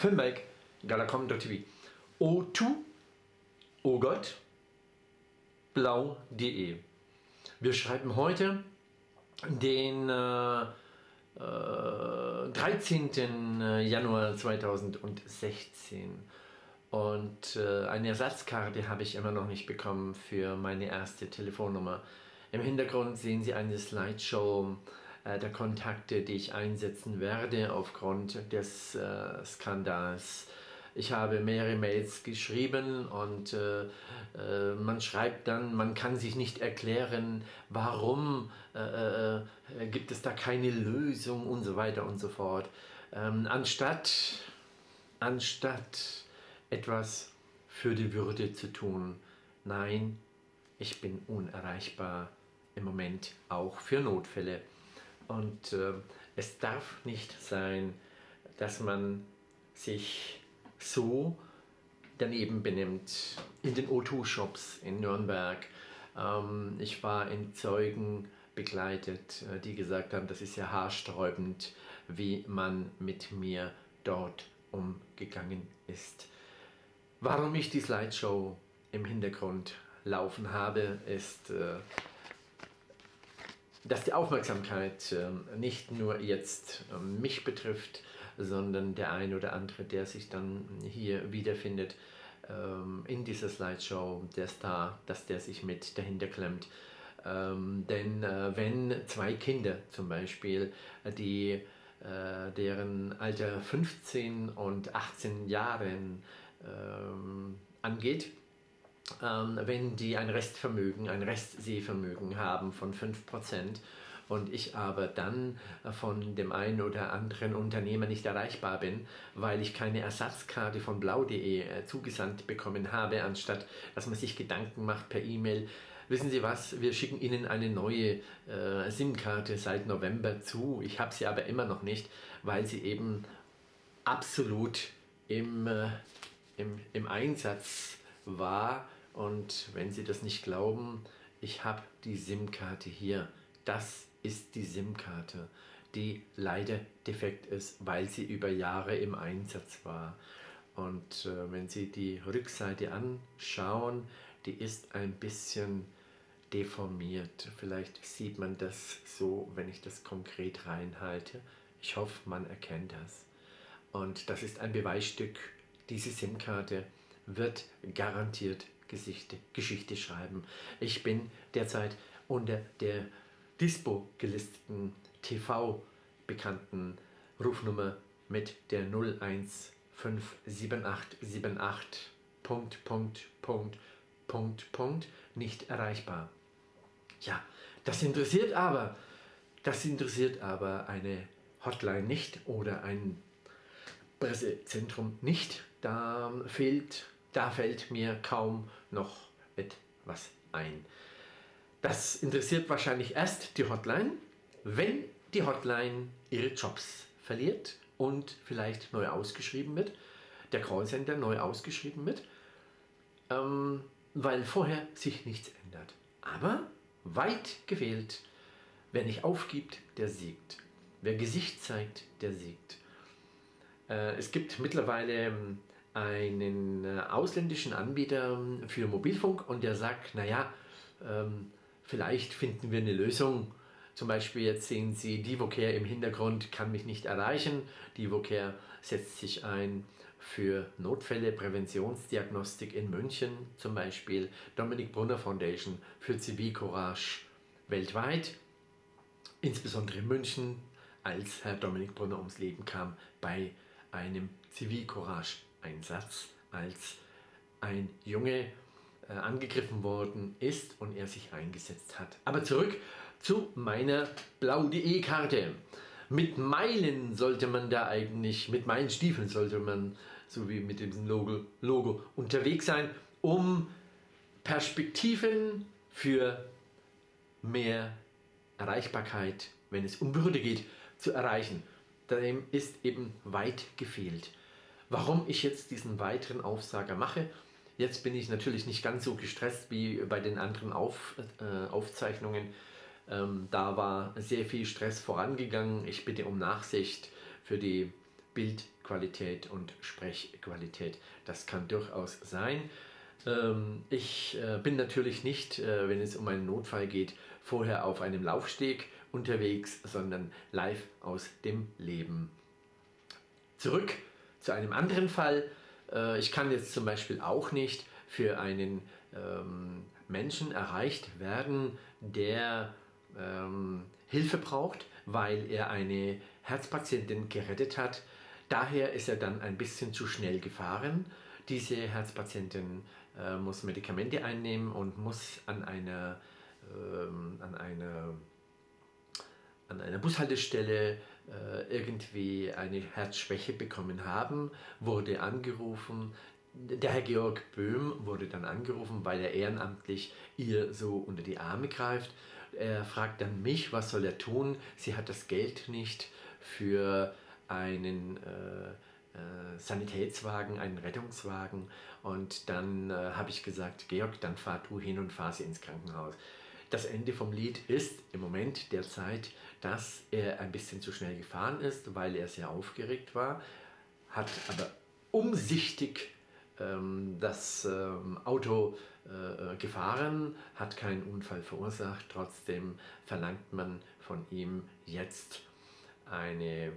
Filmwerk, galacom.tv. O2, oh Gott, blau.de. Wir schreiben heute den äh, äh, 13. Januar 2016 und äh, eine Ersatzkarte habe ich immer noch nicht bekommen für meine erste Telefonnummer. Im Hintergrund sehen Sie eine Slideshow äh, der Kontakte, die ich einsetzen werde aufgrund des äh, Skandals. Ich habe mehrere Mails geschrieben und äh, äh, man schreibt dann, man kann sich nicht erklären, warum äh, äh gibt es da keine Lösung und so weiter und so fort. Ähm, anstatt, anstatt etwas für die Würde zu tun, nein, ich bin unerreichbar im Moment auch für Notfälle. Und äh, es darf nicht sein, dass man sich so daneben benimmt in den O2-Shops in Nürnberg. Ähm, ich war in Zeugen begleitet, äh, die gesagt haben, das ist ja haarsträubend, wie man mit mir dort umgegangen ist. Warum ich die Slideshow im Hintergrund laufen habe, ist, äh, dass die Aufmerksamkeit ähm, nicht nur jetzt ähm, mich betrifft, sondern der ein oder andere, der sich dann hier wiederfindet ähm, in dieser Slideshow, der Star, dass der sich mit dahinter klemmt. denn äh, wenn zwei Kinder zum Beispiel, die äh, deren Alter 15 und 18 Jahre angeht, ähm, wenn die ein Restvermögen, ein Restsehvermögen haben von 5% und ich aber dann von dem einen oder anderen Unternehmer nicht erreichbar bin, weil ich keine Ersatzkarte von blau.de äh, zugesandt bekommen habe, anstatt dass man sich Gedanken macht per E-Mail, wissen Sie was, wir schicken Ihnen eine neue äh, SIM-Karte seit November zu. Ich habe sie aber immer noch nicht, weil sie eben absolut im, äh, im, im Einsatz war und wenn Sie das nicht glauben, ich habe die SIM-Karte hier. Das ist die SIM-Karte, die leider defekt ist, weil sie über Jahre im Einsatz war. Und äh, wenn Sie die Rückseite anschauen, die ist ein bisschen deformiert. Vielleicht sieht man das so, wenn ich das konkret reinhalte. Ich hoffe, man erkennt das. Und das ist ein Beweisstück. Diese SIM-Karte wird garantiert Geschichte, Geschichte schreiben. Ich bin derzeit unter der Dispo gelisteten TV-bekannten Rufnummer mit der 0157878 Punkt, Punkt, Punkt, Punkt, Punkt nicht erreichbar. Ja, das interessiert aber, das interessiert aber eine Hotline nicht oder ein Pressezentrum nicht. Da fehlt da fällt mir kaum noch etwas ein. Das interessiert wahrscheinlich erst die Hotline, wenn die Hotline ihre Jobs verliert und vielleicht neu ausgeschrieben wird, der Callcenter neu ausgeschrieben wird, ähm, weil vorher sich nichts ändert. Aber weit gefehlt, wer nicht aufgibt, der siegt. Wer Gesicht zeigt, der siegt. Äh, es gibt mittlerweile ähm, einen äh, ausländischen Anbieter ähm, für Mobilfunk und der sagt, naja, ähm, vielleicht finden wir eine Lösung. Zum Beispiel jetzt sehen Sie, Divocare im Hintergrund kann mich nicht erreichen. Divocare setzt sich ein für Notfälle, Präventionsdiagnostik in München zum Beispiel. Dominik Brunner Foundation für Zivilcourage weltweit, insbesondere in München, als Herr Dominik Brunner ums Leben kam bei einem Zivilcourage Einsatz, als ein Junge äh, angegriffen worden ist und er sich eingesetzt hat. Aber zurück zu meiner Blau.de-Karte. Mit Meilen sollte man da eigentlich, mit meinen Stiefeln sollte man, so wie mit diesem Logo, Logo unterwegs sein, um Perspektiven für mehr Erreichbarkeit, wenn es um Würde geht, zu erreichen. Dem ist eben weit gefehlt warum ich jetzt diesen weiteren Aufsager mache. Jetzt bin ich natürlich nicht ganz so gestresst wie bei den anderen Auf, äh, Aufzeichnungen. Ähm, da war sehr viel Stress vorangegangen. Ich bitte um Nachsicht für die Bildqualität und Sprechqualität. Das kann durchaus sein. Ähm, ich äh, bin natürlich nicht, äh, wenn es um einen Notfall geht, vorher auf einem Laufsteg unterwegs, sondern live aus dem Leben. Zurück zu einem anderen Fall. Äh, ich kann jetzt zum Beispiel auch nicht für einen ähm, Menschen erreicht werden, der ähm, Hilfe braucht, weil er eine Herzpatientin gerettet hat. Daher ist er dann ein bisschen zu schnell gefahren. Diese Herzpatientin äh, muss Medikamente einnehmen und muss an einer, ähm, an einer, an einer Bushaltestelle irgendwie eine Herzschwäche bekommen haben, wurde angerufen. Der Herr Georg Böhm wurde dann angerufen, weil er ehrenamtlich ihr so unter die Arme greift. Er fragt dann mich, was soll er tun? Sie hat das Geld nicht für einen äh, äh, Sanitätswagen, einen Rettungswagen. Und dann äh, habe ich gesagt, Georg, dann fahr du hin und fahr sie ins Krankenhaus. Das Ende vom Lied ist im Moment der Zeit, dass er ein bisschen zu schnell gefahren ist, weil er sehr aufgeregt war, hat aber umsichtig ähm, das ähm, Auto äh, gefahren, hat keinen Unfall verursacht. Trotzdem verlangt man von ihm jetzt eine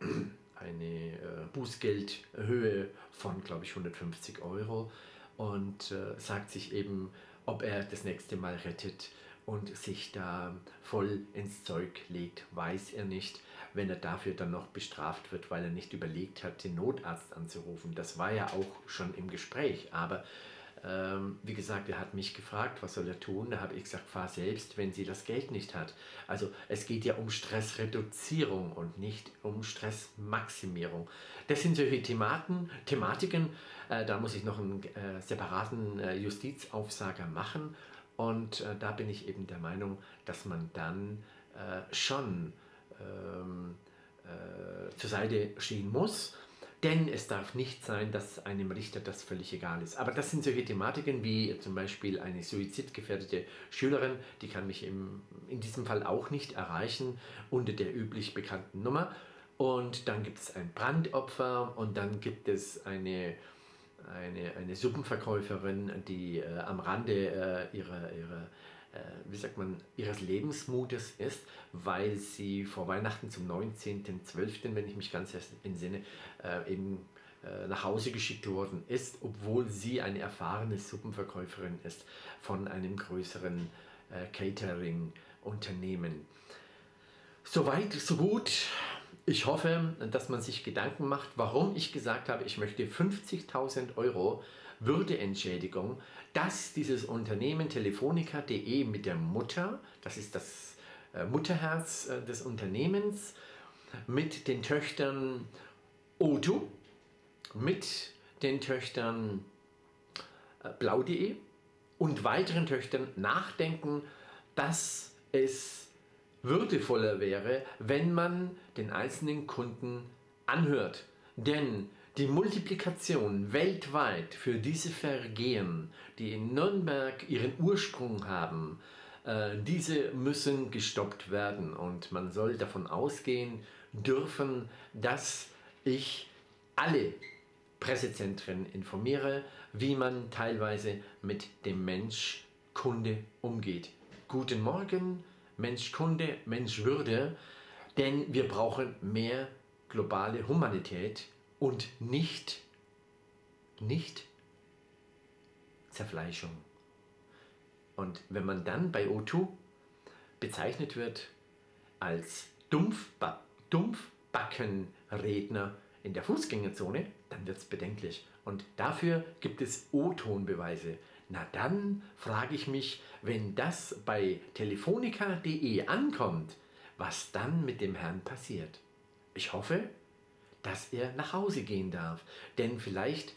eine äh, Bußgeldhöhe von, glaube ich, 150 Euro und äh, sagt sich eben, ob er das nächste Mal rettet und sich da voll ins Zeug legt, weiß er nicht, wenn er dafür dann noch bestraft wird, weil er nicht überlegt hat, den Notarzt anzurufen. Das war ja auch schon im Gespräch, aber ähm, wie gesagt, er hat mich gefragt, was soll er tun? Da habe ich gesagt, fahr selbst, wenn sie das Geld nicht hat. Also es geht ja um Stressreduzierung und nicht um Stressmaximierung. Das sind solche Thematen, Thematiken, äh, da muss ich noch einen äh, separaten äh, Justizaufsager machen. Und äh, da bin ich eben der Meinung, dass man dann äh, schon ähm, äh, zur Seite stehen muss denn es darf nicht sein, dass einem Richter das völlig egal ist. Aber das sind solche Thematiken wie zum Beispiel eine suizidgefährdete Schülerin, die kann mich im, in diesem Fall auch nicht erreichen unter der üblich bekannten Nummer. Und dann gibt es ein Brandopfer und dann gibt es eine, eine, eine Suppenverkäuferin, die äh, am Rande äh, ihrer, ihrer äh, wie sagt man, ihres Lebensmutes ist, weil sie vor Weihnachten zum 19.12., wenn ich mich ganz entsinne, äh, eben äh, nach Hause geschickt worden ist, obwohl sie eine erfahrene Suppenverkäuferin ist von einem größeren Catering-Unternehmen. Soweit, so gut. Ich hoffe, dass man sich Gedanken macht, warum ich gesagt habe, ich möchte 50.000 Euro Würdeentschädigung, dass dieses Unternehmen Telefonica.de mit der Mutter, das ist das äh, Mutterherz äh, des Unternehmens, mit den Töchtern Odu, mit den Töchtern äh, Blau.de und weiteren Töchtern nachdenken, dass es würdevoller wäre, wenn man den einzelnen Kunden anhört. Denn die Multiplikation weltweit für diese Vergehen, die in Nürnberg ihren Ursprung haben, äh, diese müssen gestoppt werden und man soll davon ausgehen dürfen, dass ich alle Pressezentren informiere, wie man teilweise mit dem Mensch Kunde umgeht. Guten Morgen, Mensch-Kunde, Mensch-Würde, denn wir brauchen mehr globale Humanität und nicht, nicht Zerfleischung. Und wenn man dann bei O2 bezeichnet wird als Dumpfba Dumpfbackenredner in der Fußgängerzone, dann wird es bedenklich. Und dafür gibt es O-Tonbeweise. Na dann frage ich mich, wenn das bei telefonica.de ankommt, was dann mit dem Herrn passiert. Ich hoffe, dass er nach Hause gehen darf. Denn vielleicht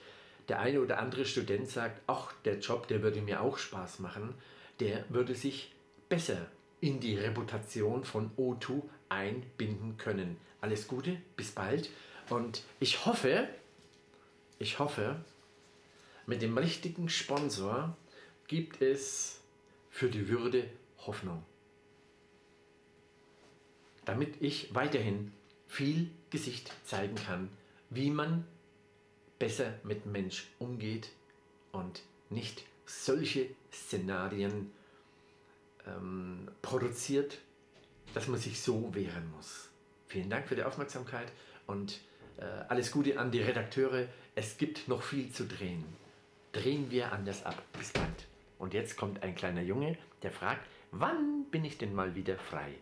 der eine oder andere Student sagt, ach, der Job, der würde mir auch Spaß machen, der würde sich besser in die Reputation von O2 einbinden können. Alles Gute, bis bald und ich hoffe, ich hoffe, mit dem richtigen Sponsor gibt es für die Würde Hoffnung. Damit ich weiterhin viel Gesicht zeigen kann, wie man besser mit Mensch umgeht und nicht solche Szenarien ähm, produziert, dass man sich so wehren muss. Vielen Dank für die Aufmerksamkeit und äh, alles Gute an die Redakteure. Es gibt noch viel zu drehen. Drehen wir anders ab. Bis bald. Und jetzt kommt ein kleiner Junge, der fragt, wann bin ich denn mal wieder frei?